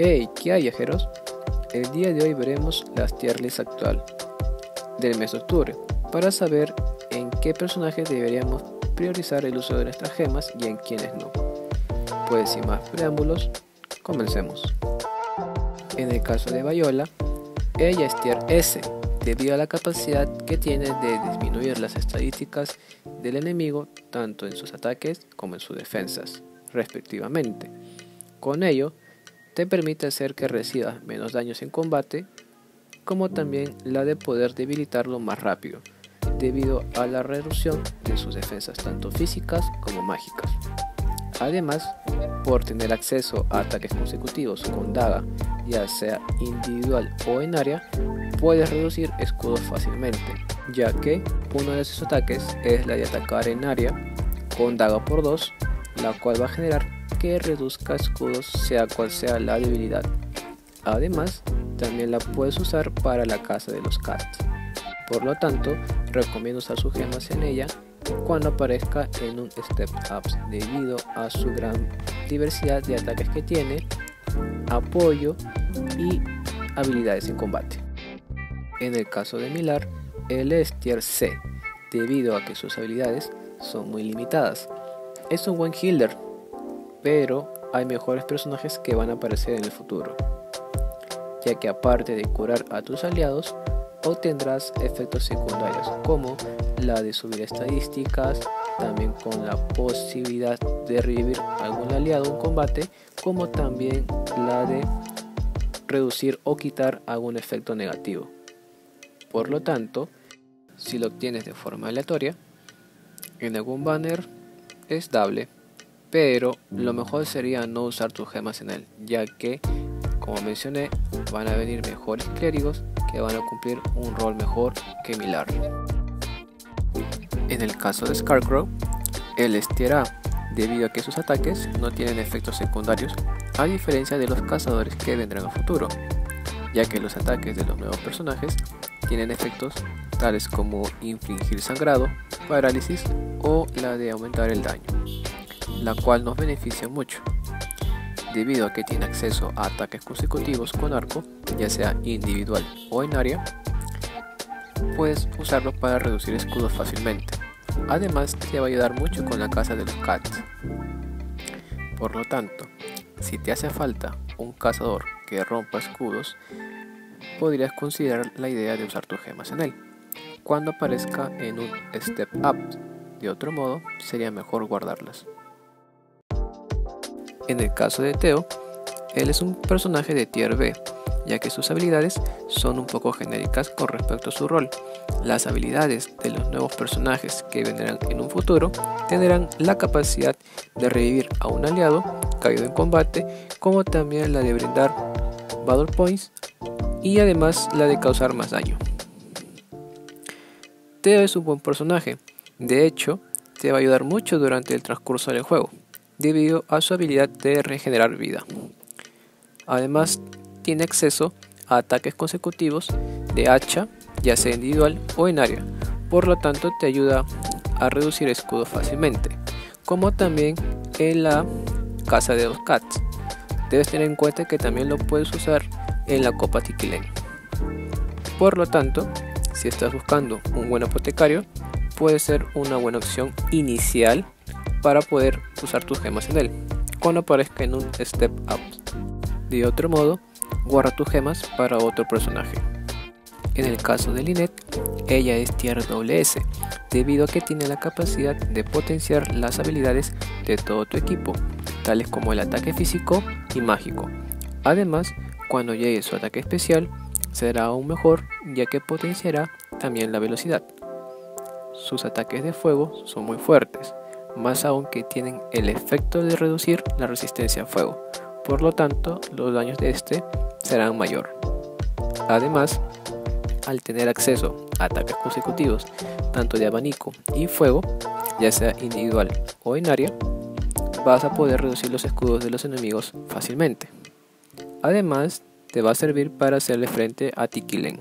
Hey, ¿qué hay viajeros? El día de hoy veremos las tier list actual del mes de octubre para saber en qué personajes deberíamos priorizar el uso de nuestras gemas y en quiénes no. Pues sin más preámbulos, comencemos. En el caso de Viola, ella es tier S debido a la capacidad que tiene de disminuir las estadísticas del enemigo tanto en sus ataques como en sus defensas, respectivamente. Con ello, te permite hacer que recibas menos daños en combate, como también la de poder debilitarlo más rápido, debido a la reducción de sus defensas tanto físicas como mágicas. Además, por tener acceso a ataques consecutivos con daga, ya sea individual o en área, puedes reducir escudos fácilmente, ya que uno de sus ataques es la de atacar en área con daga por 2, la cual va a generar que reduzca escudos sea cual sea la debilidad. Además, también la puedes usar para la casa de los cats. Por lo tanto, recomiendo usar sus gemas en ella cuando aparezca en un Step Ups debido a su gran diversidad de ataques que tiene, apoyo y habilidades en combate. En el caso de Milar, él es tier C debido a que sus habilidades son muy limitadas. Es un buen healer pero hay mejores personajes que van a aparecer en el futuro, ya que aparte de curar a tus aliados, obtendrás efectos secundarios como la de subir estadísticas, también con la posibilidad de revivir algún aliado en combate, como también la de reducir o quitar algún efecto negativo. Por lo tanto, si lo obtienes de forma aleatoria, en algún banner es dable pero lo mejor sería no usar tus gemas en él, ya que, como mencioné, van a venir mejores clérigos que van a cumplir un rol mejor que Milar. En el caso de Scarecrow, él es debido a que sus ataques no tienen efectos secundarios, a diferencia de los cazadores que vendrán a futuro, ya que los ataques de los nuevos personajes tienen efectos tales como infligir sangrado, parálisis o la de aumentar el daño la cual nos beneficia mucho, debido a que tiene acceso a ataques consecutivos con arco, ya sea individual o en área, puedes usarlo para reducir escudos fácilmente. Además, te va a ayudar mucho con la casa de los cats. Por lo tanto, si te hace falta un cazador que rompa escudos, podrías considerar la idea de usar tus gemas en él, cuando aparezca en un step up. De otro modo, sería mejor guardarlas. En el caso de Teo, él es un personaje de tier B, ya que sus habilidades son un poco genéricas con respecto a su rol. Las habilidades de los nuevos personajes que vendrán en un futuro tendrán la capacidad de revivir a un aliado caído en combate, como también la de brindar Battle Points y además la de causar más daño. Teo es un buen personaje, de hecho, te va a ayudar mucho durante el transcurso del juego debido a su habilidad de regenerar vida. Además, tiene acceso a ataques consecutivos de hacha, ya sea individual o en área, por lo tanto te ayuda a reducir escudos fácilmente, como también en la casa de los cats. Debes tener en cuenta que también lo puedes usar en la copa Tikilen. Por lo tanto, si estás buscando un buen apotecario, puede ser una buena opción inicial para poder usar tus gemas en él cuando aparezca en un step up. De otro modo, guarda tus gemas para otro personaje. En el caso de Linet, ella es tier S, debido a que tiene la capacidad de potenciar las habilidades de todo tu equipo, tales como el ataque físico y mágico. Además, cuando llegue su ataque especial, será aún mejor ya que potenciará también la velocidad. Sus ataques de fuego son muy fuertes, más aún que tienen el efecto de reducir la resistencia a fuego, por lo tanto los daños de este serán mayor. Además, al tener acceso a ataques consecutivos, tanto de abanico y fuego, ya sea individual o en área, vas a poder reducir los escudos de los enemigos fácilmente. Además, te va a servir para hacerle frente a Tikilen.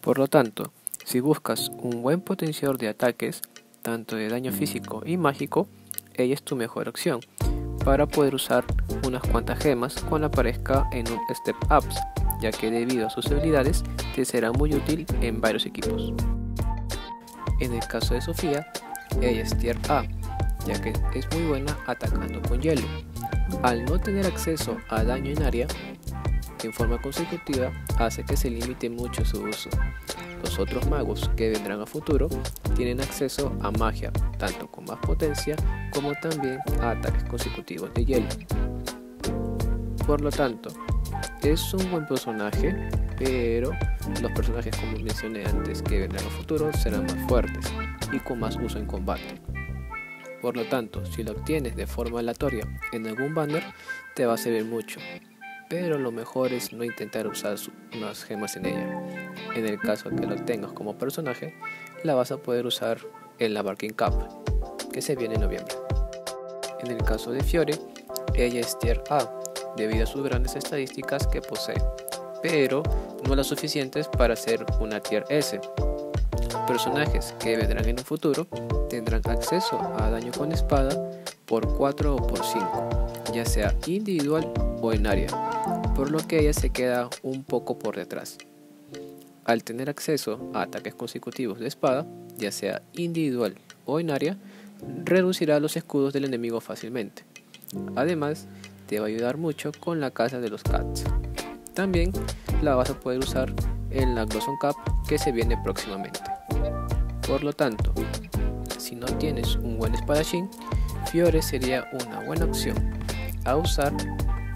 Por lo tanto, si buscas un buen potenciador de ataques, tanto de daño físico y mágico, ella es tu mejor opción para poder usar unas cuantas gemas cuando aparezca en un Step Ups, ya que debido a sus habilidades te será muy útil en varios equipos. En el caso de Sofía, ella es Tier A, ya que es muy buena atacando con hielo. Al no tener acceso a daño en área, en forma consecutiva hace que se limite mucho su uso. Los otros magos que vendrán a futuro tienen acceso a magia, tanto con más potencia como también a ataques consecutivos de hielo. Por lo tanto, es un buen personaje, pero los personajes como mencioné antes que vendrán a futuro serán más fuertes y con más uso en combate. Por lo tanto, si lo obtienes de forma aleatoria en algún banner, te va a servir mucho, pero lo mejor es no intentar usar unas gemas en ella. En el caso que lo tengas como personaje, la vas a poder usar en la Barking Cup, que se viene en noviembre. En el caso de Fiore, ella es tier A, debido a sus grandes estadísticas que posee, pero no las suficientes para ser una tier S. Personajes que vendrán en un futuro tendrán acceso a daño con espada por 4 o por 5, ya sea individual o en área por lo que ella se queda un poco por detrás. Al tener acceso a ataques consecutivos de espada, ya sea individual o en área, reducirá los escudos del enemigo fácilmente. Además, te va a ayudar mucho con la casa de los cats. También la vas a poder usar en la Glosson Cup que se viene próximamente. Por lo tanto, si no tienes un buen espadachín, Fiore sería una buena opción a usar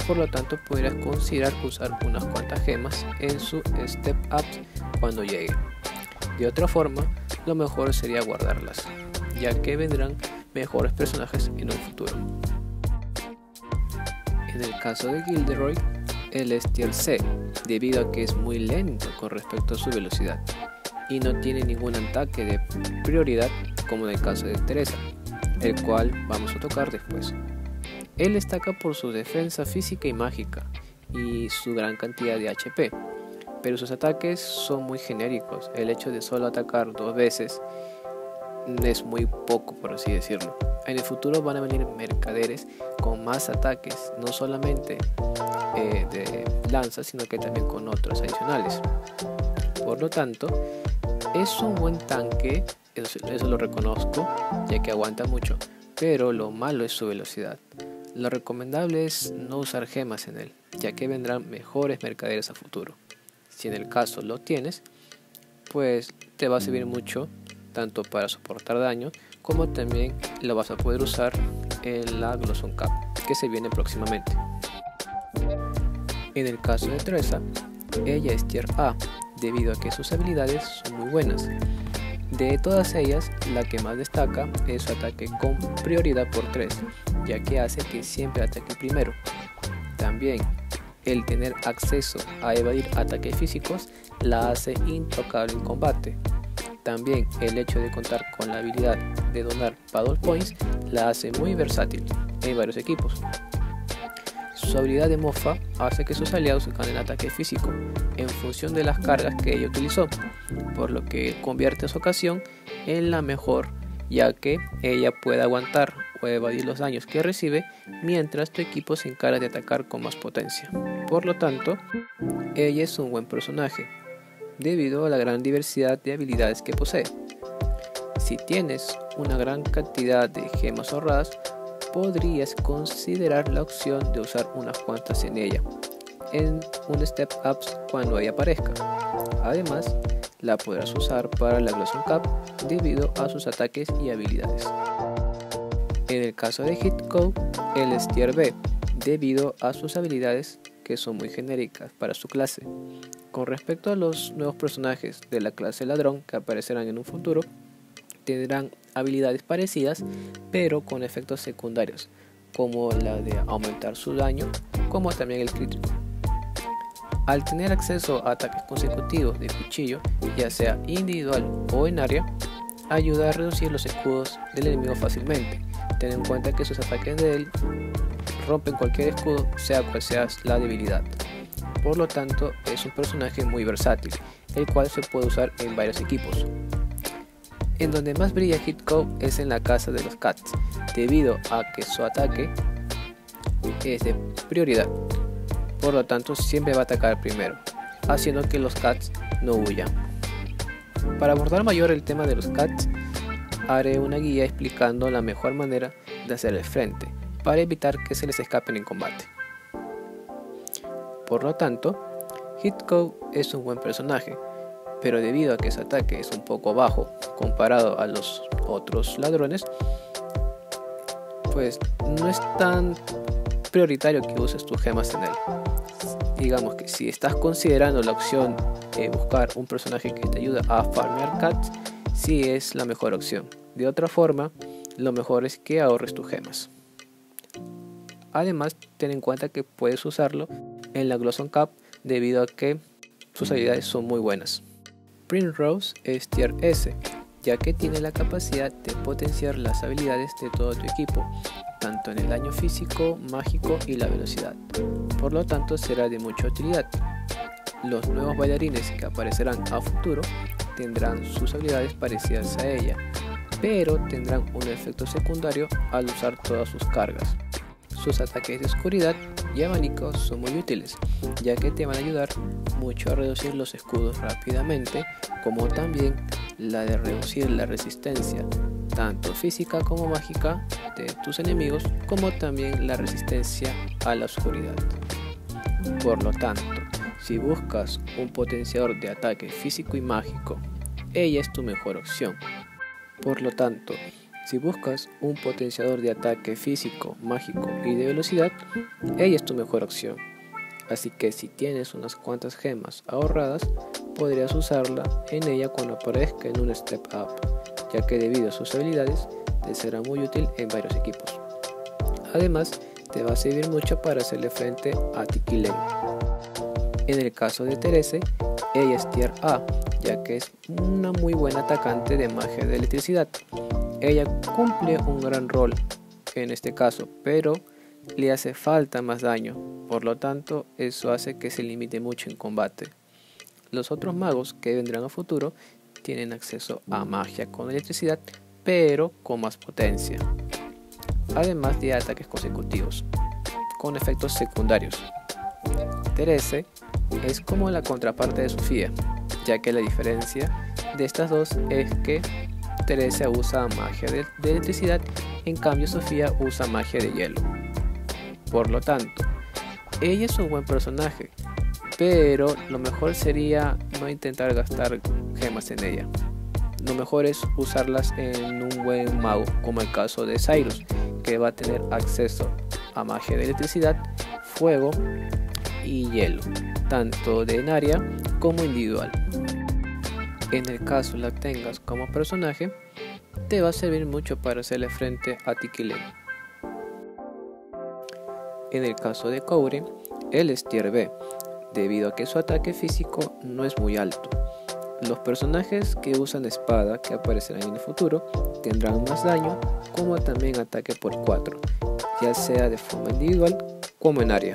por lo tanto podrías considerar usar unas cuantas gemas en su Step Up cuando llegue. De otra forma, lo mejor sería guardarlas, ya que vendrán mejores personajes en un futuro. En el caso de Gilderoy, él es C, debido a que es muy lento con respecto a su velocidad y no tiene ningún ataque de prioridad como en el caso de Teresa, el cual vamos a tocar después. Él destaca por su defensa física y mágica y su gran cantidad de HP, pero sus ataques son muy genéricos. El hecho de solo atacar dos veces es muy poco, por así decirlo. En el futuro van a venir mercaderes con más ataques, no solamente eh, de lanza, sino que también con otros adicionales. Por lo tanto, es un buen tanque, eso lo reconozco, ya que aguanta mucho, pero lo malo es su velocidad. Lo recomendable es no usar gemas en él, ya que vendrán mejores mercaderes a futuro. Si en el caso lo tienes, pues te va a servir mucho tanto para soportar daño como también lo vas a poder usar en la Glosson Cup que se viene próximamente. En el caso de Teresa, ella es tier A debido a que sus habilidades son muy buenas. De todas ellas, la que más destaca es su ataque con prioridad por 3, ya que hace que siempre ataque primero. También el tener acceso a evadir ataques físicos la hace intocable en combate. También el hecho de contar con la habilidad de donar Battle Points la hace muy versátil en varios equipos. Su habilidad de mofa hace que sus aliados ganen ataque físico en función de las cargas que ella utilizó, por lo que convierte su ocasión en la mejor, ya que ella puede aguantar puede evadir los daños que recibe mientras tu equipo se encarga de atacar con más potencia. Por lo tanto, ella es un buen personaje, debido a la gran diversidad de habilidades que posee. Si tienes una gran cantidad de gemas ahorradas, podrías considerar la opción de usar unas cuantas en ella, en un Step Ups cuando ella aparezca. Además, la podrás usar para la Blossom Cup debido a sus ataques y habilidades. En el caso de Hitco, él es tier B, debido a sus habilidades que son muy genéricas para su clase. Con respecto a los nuevos personajes de la clase ladrón que aparecerán en un futuro, tendrán habilidades parecidas pero con efectos secundarios, como la de aumentar su daño, como también el crítico. Al tener acceso a ataques consecutivos de cuchillo, ya sea individual o en área, ayuda a reducir los escudos del enemigo fácilmente Ten en cuenta que sus ataques de él rompen cualquier escudo, sea cual sea la debilidad. Por lo tanto, es un personaje muy versátil, el cual se puede usar en varios equipos. En donde más brilla Hitco es en la casa de los Cats, debido a que su ataque es de prioridad. Por lo tanto, siempre va a atacar primero, haciendo que los cats no huyan. Para abordar mayor el tema de los cats, haré una guía explicando la mejor manera de hacer el frente para evitar que se les escapen en combate. Por lo tanto, Hitco es un buen personaje, pero debido a que su ataque es un poco bajo comparado a los otros ladrones, pues no es tan prioritario que uses tus gemas en él. Digamos que si estás considerando la opción de buscar un personaje que te ayude a farmear cats, sí es la mejor opción. De otra forma, lo mejor es que ahorres tus gemas. Además, ten en cuenta que puedes usarlo en la Glosson Cup debido a que sus habilidades son muy buenas. Rose es tier S, ya que tiene la capacidad de potenciar las habilidades de todo tu equipo, tanto en el daño físico, mágico y la velocidad. Por lo tanto, será de mucha utilidad. Los nuevos bailarines que aparecerán a futuro tendrán sus habilidades parecidas a ella, pero tendrán un efecto secundario al usar todas sus cargas. Sus ataques de oscuridad y abanico son muy útiles, ya que te van a ayudar mucho a reducir los escudos rápidamente, como también la de reducir la resistencia, tanto física como mágica, de tus enemigos, como también la resistencia a la oscuridad. Por lo tanto, si buscas un potenciador de ataque físico y mágico, ella es tu mejor opción. Por lo tanto, si buscas un potenciador de ataque físico, mágico y de velocidad, ella es tu mejor opción. Así que si tienes unas cuantas gemas ahorradas, podrías usarla en ella cuando aparezca en un step up, ya que debido a sus habilidades te será muy útil en varios equipos. Además, te va a servir mucho para hacerle frente a Tiki En el caso de Terese, ella es tier A, ya que es una muy buena atacante de magia de electricidad. Ella cumple un gran rol en este caso, pero le hace falta más daño, por lo tanto eso hace que se limite mucho en combate. Los otros magos que vendrán a futuro tienen acceso a magia con electricidad, pero con más potencia, además de ataques consecutivos, con efectos secundarios. Terese es como la contraparte de Sofía, ya que la diferencia de estas dos es que Teresa usa magia de, electricidad, en cambio Sofía usa magia de hielo. Por lo tanto, ella es un buen personaje, pero lo mejor sería no intentar gastar gemas en ella. Lo mejor es usarlas en un buen mago, como el caso de Cyrus, que va a tener acceso a magia de electricidad, fuego y hielo, tanto de en área como individual en el caso la tengas como personaje, te va a servir mucho para hacerle frente a Tikile. En el caso de Coure, él es tier B, debido a que su ataque físico no es muy alto. Los personajes que usan espada que aparecerán en el futuro tendrán más daño como también ataque por 4, ya sea de forma individual como en área.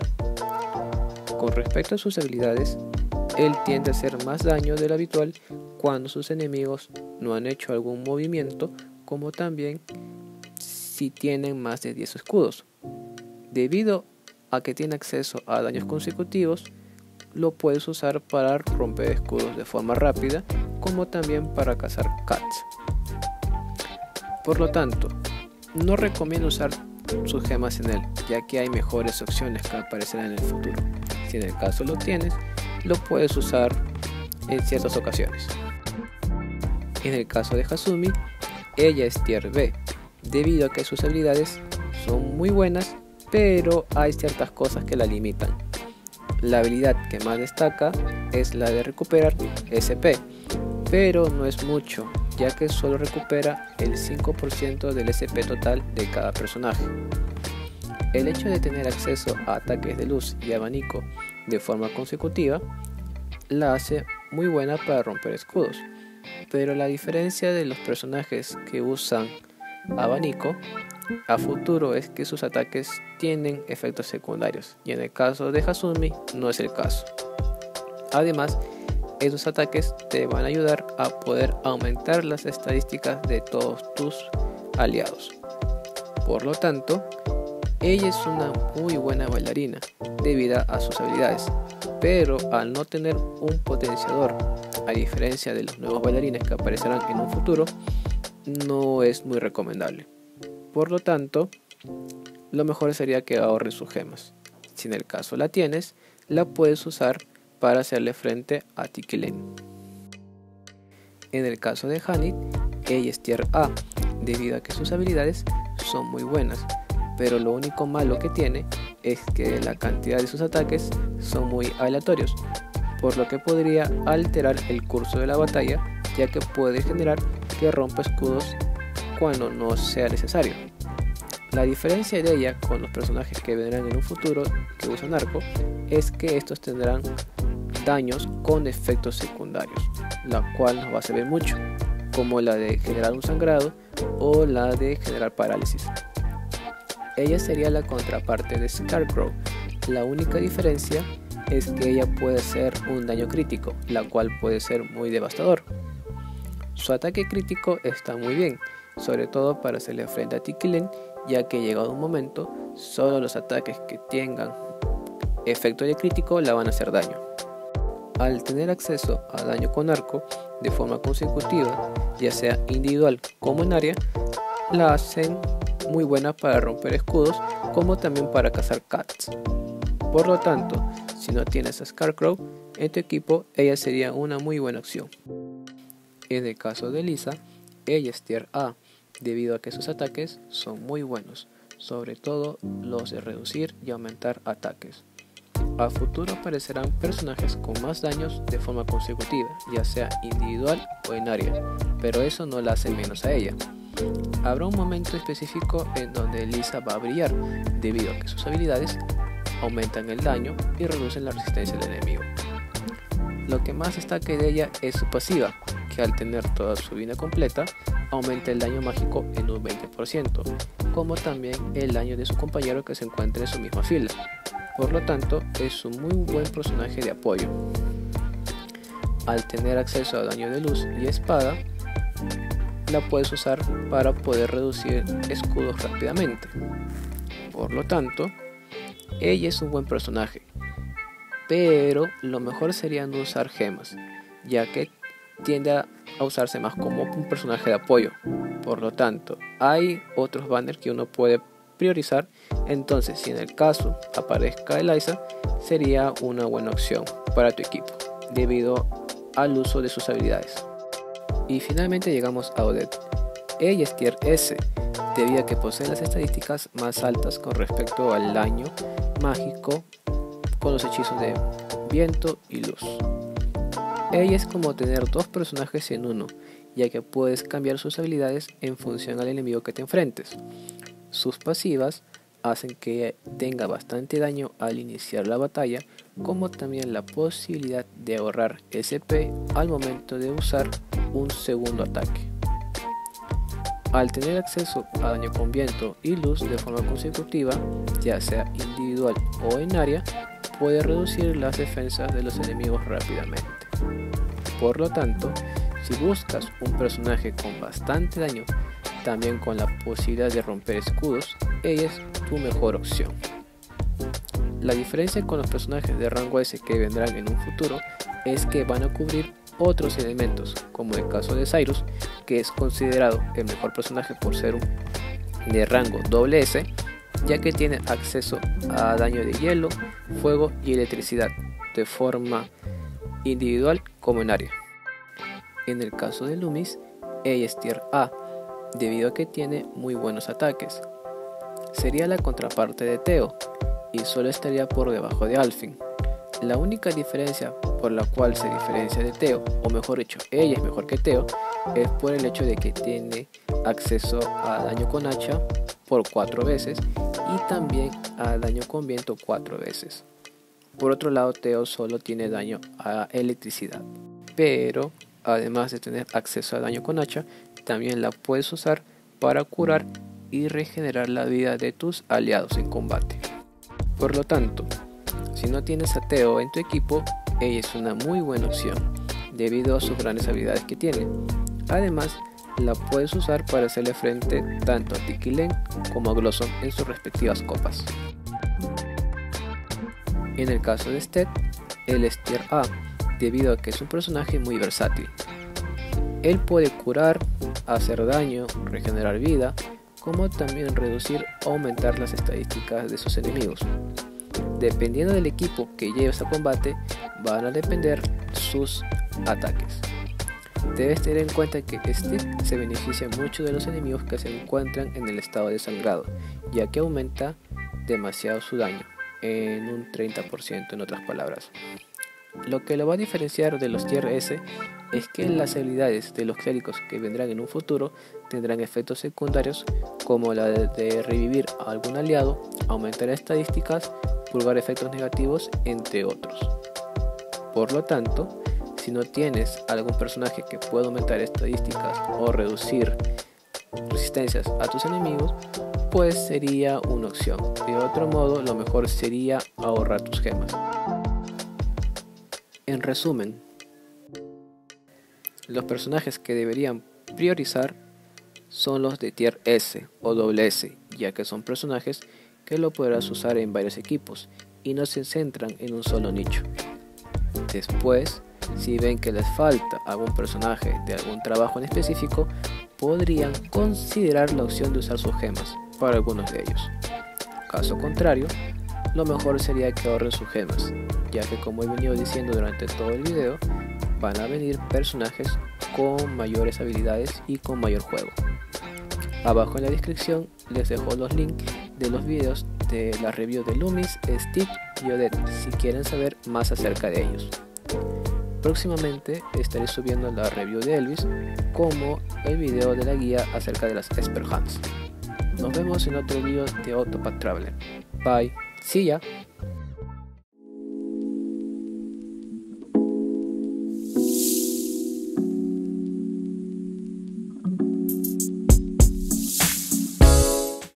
Con respecto a sus habilidades, él tiende a hacer más daño del habitual cuando sus enemigos no han hecho algún movimiento, como también si tienen más de 10 escudos. Debido a que tiene acceso a daños consecutivos, lo puedes usar para romper escudos de forma rápida, como también para cazar cats. Por lo tanto, no recomiendo usar sus gemas en él, ya que hay mejores opciones que aparecerán en el futuro. Si en el caso lo tienes, lo puedes usar en ciertas ocasiones. En el caso de Hasumi, ella es tier B, debido a que sus habilidades son muy buenas, pero hay ciertas cosas que la limitan. La habilidad que más destaca es la de recuperar SP, pero no es mucho, ya que solo recupera el 5% del SP total de cada personaje. El hecho de tener acceso a ataques de luz y abanico de forma consecutiva la hace muy buena para romper escudos. Pero la diferencia de los personajes que usan abanico a futuro es que sus ataques tienen efectos secundarios y en el caso de Hasumi no es el caso. Además, esos ataques te van a ayudar a poder aumentar las estadísticas de todos tus aliados. Por lo tanto, Ella es una muy buena bailarina debido a sus habilidades, pero al no tener un potenciador, a diferencia de los nuevos bailarines que aparecerán en un futuro, no es muy recomendable. Por lo tanto, lo mejor sería que ahorres sus gemas. Si en el caso la tienes, la puedes usar para hacerle frente a Tikilen. En el caso de Hanit, ella es tier A, debido a que sus habilidades son muy buenas, pero lo único malo que tiene es que la cantidad de sus ataques son muy aleatorios, por lo que podría alterar el curso de la batalla, ya que puede generar que rompa escudos cuando no sea necesario. La diferencia de ella con los personajes que vendrán en un futuro que usan arco es que estos tendrán daños con efectos secundarios, la cual nos va a servir mucho, como la de generar un sangrado o la de generar parálisis. Ella sería la contraparte de Scarecrow. La única diferencia es que ella puede hacer un daño crítico, la cual puede ser muy devastador. Su ataque crítico está muy bien, sobre todo para hacerle frente a Tikilen, ya que llegado un momento, solo los ataques que tengan efecto de crítico la van a hacer daño. Al tener acceso a daño con arco de forma consecutiva, ya sea individual como en área, la hacen muy buena para romper escudos como también para cazar cats. Por lo tanto, si no tienes a Scarecrow en tu equipo, ella sería una muy buena opción. En el caso de Lisa, ella es tier A, debido a que sus ataques son muy buenos, sobre todo los de reducir y aumentar ataques. A futuro aparecerán personajes con más daños de forma consecutiva, ya sea individual o en área, pero eso no la hace menos a ella. Habrá un momento específico en donde Lisa va a brillar, debido a que sus habilidades aumentan el daño y reducen la resistencia del enemigo. Lo que más destaca de ella es su pasiva, que al tener toda su vida completa, aumenta el daño mágico en un 20%, como también el daño de su compañero que se encuentra en su misma fila. Por lo tanto, es un muy buen personaje de apoyo. Al tener acceso a daño de luz y espada, la puedes usar para poder reducir escudos rápidamente. Por lo tanto, ella es un buen personaje, pero lo mejor sería no usar gemas, ya que tiende a usarse más como un personaje de apoyo. Por lo tanto, hay otros banners que uno puede priorizar, entonces si en el caso aparezca Eliza, sería una buena opción para tu equipo, debido al uso de sus habilidades. Y finalmente llegamos a Odette. Ella es tier S, debido a que posee las estadísticas más altas con respecto al daño mágico con los hechizos de viento y luz. Ella es como tener dos personajes en uno, ya que puedes cambiar sus habilidades en función al enemigo que te enfrentes. Sus pasivas hacen que tenga bastante daño al iniciar la batalla, como también la posibilidad de ahorrar SP al momento de usar un segundo ataque. Al tener acceso a daño con viento y luz de forma consecutiva, ya sea individual o en área, puede reducir las defensas de los enemigos rápidamente. Por lo tanto, si buscas un personaje con bastante daño, también con la posibilidad de romper escudos, ella es tu mejor opción. La diferencia con los personajes de rango S que vendrán en un futuro es que van a cubrir otros elementos, como el caso de Cyrus, que es considerado el mejor personaje por ser un de rango S, ya que tiene acceso a daño de hielo, fuego y electricidad de forma individual como en área. En el caso de Lumis, ella es tier A, debido a que tiene muy buenos ataques. Sería la contraparte de Teo, y solo estaría por debajo de Alfin. La única diferencia por la cual se diferencia de Teo, o mejor dicho, ella es mejor que Teo, es por el hecho de que tiene acceso a daño con hacha por 4 veces y también a daño con viento 4 veces. Por otro lado, Teo solo tiene daño a electricidad. Pero, además de tener acceso a daño con hacha, también la puedes usar para curar y regenerar la vida de tus aliados en combate. Por lo tanto, si no tienes a Teo en tu equipo, ella es una muy buena opción, debido a sus grandes habilidades que tiene. Además, la puedes usar para hacerle frente tanto a Tikilen como a Glosson en sus respectivas copas. En el caso de Sted, él es tier A, debido a que es un personaje muy versátil. Él puede curar, hacer daño, regenerar vida, como también reducir o aumentar las estadísticas de sus enemigos. Dependiendo del equipo que lleves a combate, van a depender sus ataques. Debes tener en cuenta que Stick se beneficia mucho de los enemigos que se encuentran en el estado de sangrado, ya que aumenta demasiado su daño, en un 30% en otras palabras. Lo que lo va a diferenciar de los tier S es que las habilidades de los clérigos que vendrán en un futuro tendrán efectos secundarios como la de revivir a algún aliado, aumentar estadísticas, purgar efectos negativos, entre otros. Por lo tanto, si no tienes algún personaje que pueda aumentar estadísticas o reducir resistencias a tus enemigos, pues sería una opción. De otro modo, lo mejor sería ahorrar tus gemas. En resumen, los personajes que deberían priorizar son los de tier S o S, ya que son personajes que lo podrás usar en varios equipos y no se centran en un solo nicho. Después, si ven que les falta algún personaje de algún trabajo en específico, podrían considerar la opción de usar sus gemas para algunos de ellos. Caso contrario, lo mejor sería que ahorren sus gemas, ya que como he venido diciendo durante todo el video, van a venir personajes con mayores habilidades y con mayor juego. Abajo en la descripción les dejo los links de los videos de la review de Loomis, Stick y Odette si quieren saber más acerca de ellos. Próximamente estaré subiendo la review de Elvis como el video de la guía acerca de las Esper Hands. Nos vemos en otro video de Autopath Traveler. Bye. See ya.